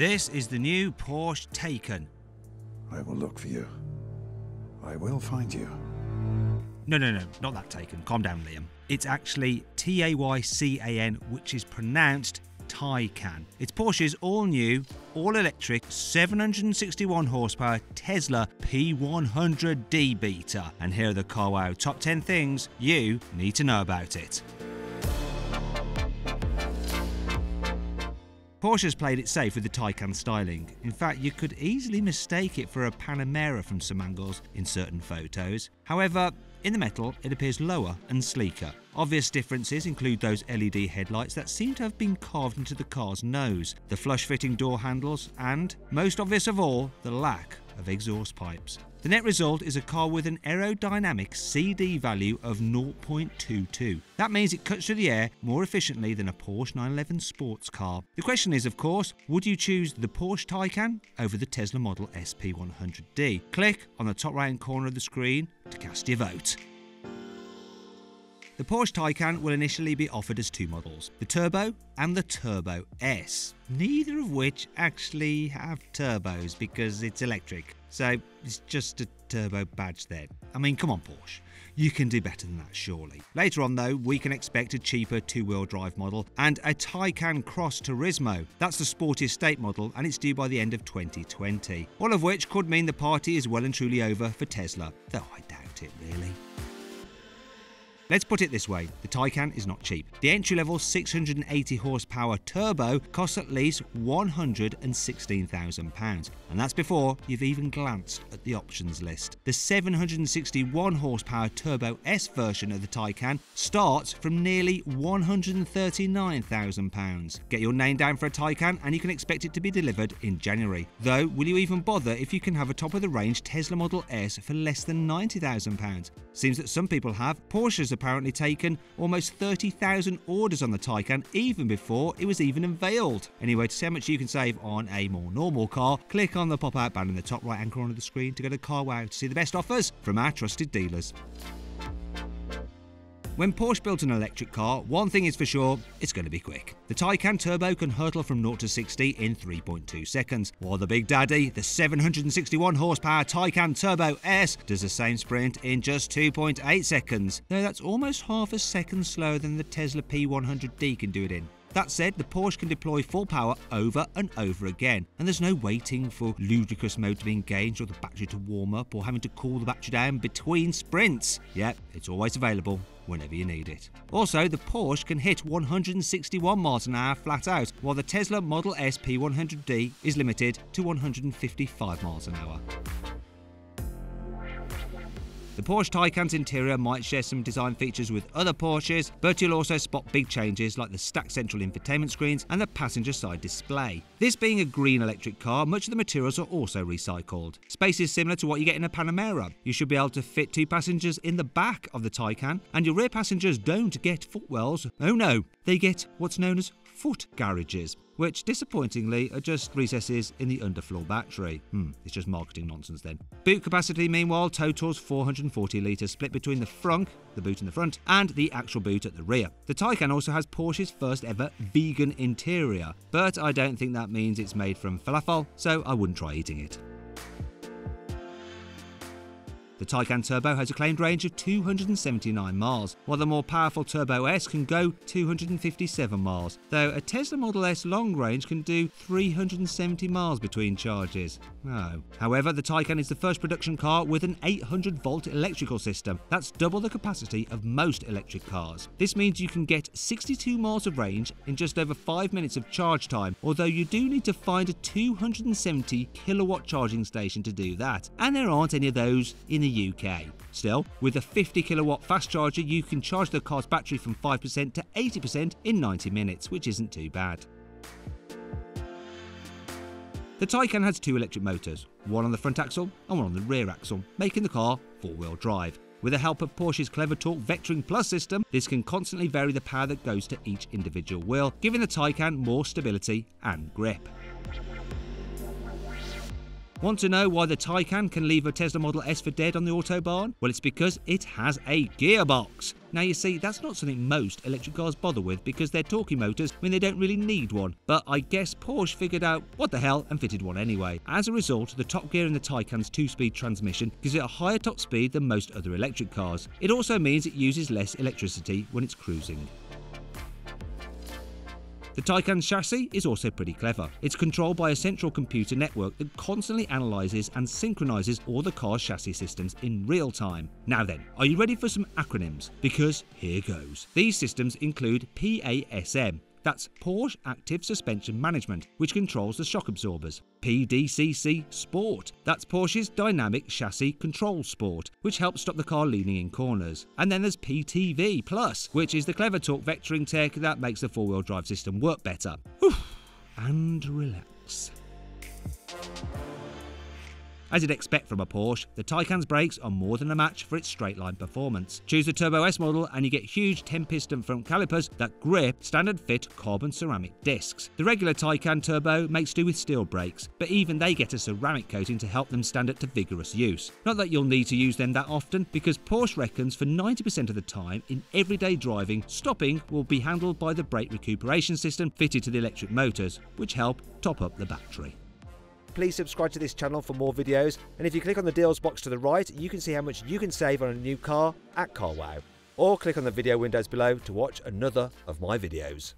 This is the new Porsche Taycan. I will look for you. I will find you. No, no, no, not that Taken. Calm down, Liam. It's actually T A Y C A N, which is pronounced Taycan. It's Porsche's all new, all electric, 761 horsepower Tesla P100D beater. And here are the Car Wow top 10 things you need to know about it. Porsche's played it safe with the Taycan styling. In fact, you could easily mistake it for a Panamera from some angles in certain photos. However, in the metal, it appears lower and sleeker. Obvious differences include those LED headlights that seem to have been carved into the car's nose, the flush fitting door handles, and, most obvious of all, the lack of exhaust pipes. The net result is a car with an aerodynamic CD value of 0.22. That means it cuts through the air more efficiently than a Porsche 911 sports car. The question is, of course, would you choose the Porsche Taycan over the Tesla Model S P100D? Click on the top right hand corner of the screen to cast your vote. The Porsche Taycan will initially be offered as two models, the Turbo and the Turbo S, neither of which actually have turbos because it's electric. So it's just a turbo badge then. I mean, come on, Porsche. You can do better than that, surely. Later on, though, we can expect a cheaper two wheel drive model and a Taycan Cross Turismo. That's the sporty estate model, and it's due by the end of 2020. All of which could mean the party is well and truly over for Tesla, though I doubt it really. Let's put it this way the Taycan is not cheap. The entry level 680 horsepower turbo costs at least £116,000, and that's before you've even glanced at the options list. The 761 horsepower Turbo S version of the Taycan starts from nearly £139,000. Get your name down for a Taycan and you can expect it to be delivered in January. Though, will you even bother if you can have a top of the range Tesla Model S for less than £90,000? Seems that some people have. Porsche's apparently taken almost 30,000 orders on the Taycan even before it was even unveiled. Anyway, to see how much you can save on a more normal car, click on the pop out band in the top right hand corner of the screen to go to Car Wow to see the best offers from our trusted dealers. When Porsche built an electric car, one thing is for sure, it's going to be quick. The Taycan Turbo can hurtle from 0 to 60 in 3.2 seconds, while the Big Daddy, the 761 horsepower Taycan Turbo S, does the same sprint in just 2.8 seconds, though that's almost half a second slower than the Tesla P100D can do it in. That said, the Porsche can deploy full power over and over again, and there's no waiting for ludicrous mode to be engaged or the battery to warm up or having to cool the battery down between sprints. Yep, it's always available whenever you need it. Also, the Porsche can hit 161 miles an hour flat out, while the Tesla Model S P100D is limited to 155 miles an hour. The Porsche Taycan's interior might share some design features with other Porsches, but you'll also spot big changes like the stacked central infotainment screens and the passenger side display. This being a green electric car, much of the materials are also recycled. Space is similar to what you get in a Panamera. You should be able to fit two passengers in the back of the Taycan, and your rear passengers don't get footwells. Oh no, they get what's known as foot garages which disappointingly are just recesses in the underfloor battery. Hmm, it's just marketing nonsense then. Boot capacity, meanwhile, totals 440 litres, split between the frunk, the boot in the front, and the actual boot at the rear. The Taycan also has Porsche's first ever vegan interior, but I don't think that means it's made from falafel, so I wouldn't try eating it. The Taycan Turbo has a claimed range of 279 miles, while the more powerful Turbo S can go 257 miles, though a Tesla Model S long range can do 370 miles between charges. Oh. However, the Taycan is the first production car with an 800 volt electrical system. That's double the capacity of most electric cars. This means you can get 62 miles of range in just over 5 minutes of charge time, although you do need to find a 270 kilowatt charging station to do that, and there aren't any of those in the UK. Still, with a 50 kilowatt fast charger, you can charge the car's battery from 5% to 80% in 90 minutes, which isn't too bad. The Taycan has two electric motors, one on the front axle and one on the rear axle, making the car four-wheel drive. With the help of Porsche's Clever Torque Vectoring Plus system, this can constantly vary the power that goes to each individual wheel, giving the Taycan more stability and grip. Want to know why the Taycan can leave a Tesla Model S for dead on the Autobahn? Well, it's because it has a gearbox. Now, you see, that's not something most electric cars bother with because their torquey motors mean they don't really need one. But I guess Porsche figured out what the hell and fitted one anyway. As a result, the top gear in the Taycan's two speed transmission gives it a higher top speed than most other electric cars. It also means it uses less electricity when it's cruising. The Taycan chassis is also pretty clever. It's controlled by a central computer network that constantly analyses and synchronises all the car's chassis systems in real time. Now then, are you ready for some acronyms? Because here goes. These systems include PASM, that's Porsche Active Suspension Management, which controls the shock absorbers. PDCC Sport, that's Porsche's Dynamic Chassis Control Sport, which helps stop the car leaning in corners. And then there's PTV Plus, which is the clever torque vectoring tech that makes the four wheel drive system work better. And relax. As you'd expect from a Porsche, the Taycan's brakes are more than a match for its straight line performance. Choose the Turbo S model and you get huge 10 piston front calipers that grip standard fit carbon ceramic discs. The regular Taycan Turbo makes do with steel brakes, but even they get a ceramic coating to help them stand up to vigorous use. Not that you'll need to use them that often, because Porsche reckons for 90% of the time in everyday driving, stopping will be handled by the brake recuperation system fitted to the electric motors, which help top up the battery. Please subscribe to this channel for more videos, and if you click on the deals box to the right, you can see how much you can save on a new car at CarWow. Or click on the video windows below to watch another of my videos.